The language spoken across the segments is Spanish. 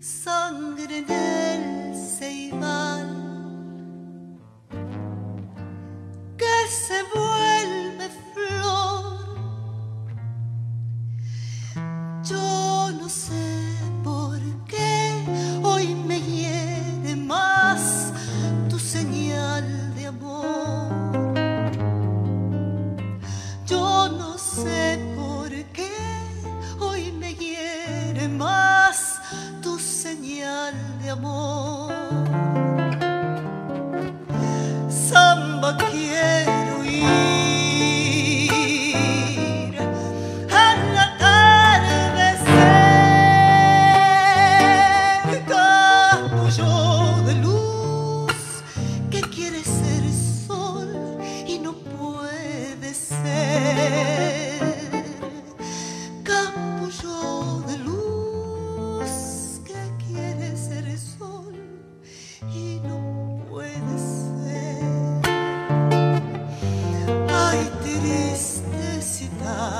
sangre en el ceibal que se vuelve flor. Yo no sé por qué hoy me hiere más tu señal de amor. Yo no sé de amor. песня седая.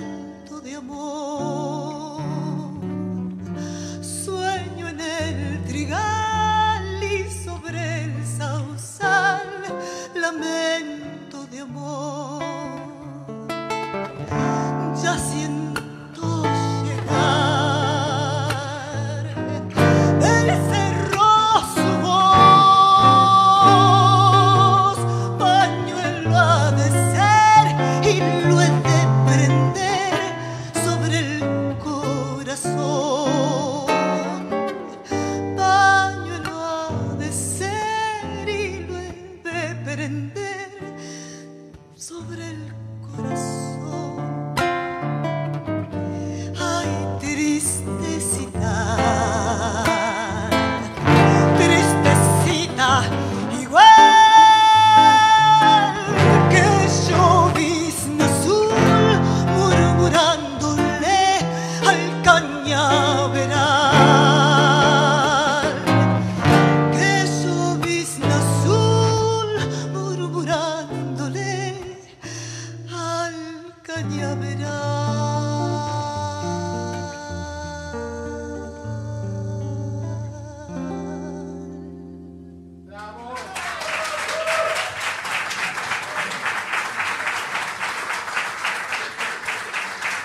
canto de amor. Sueño en el trigal.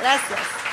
Gracias.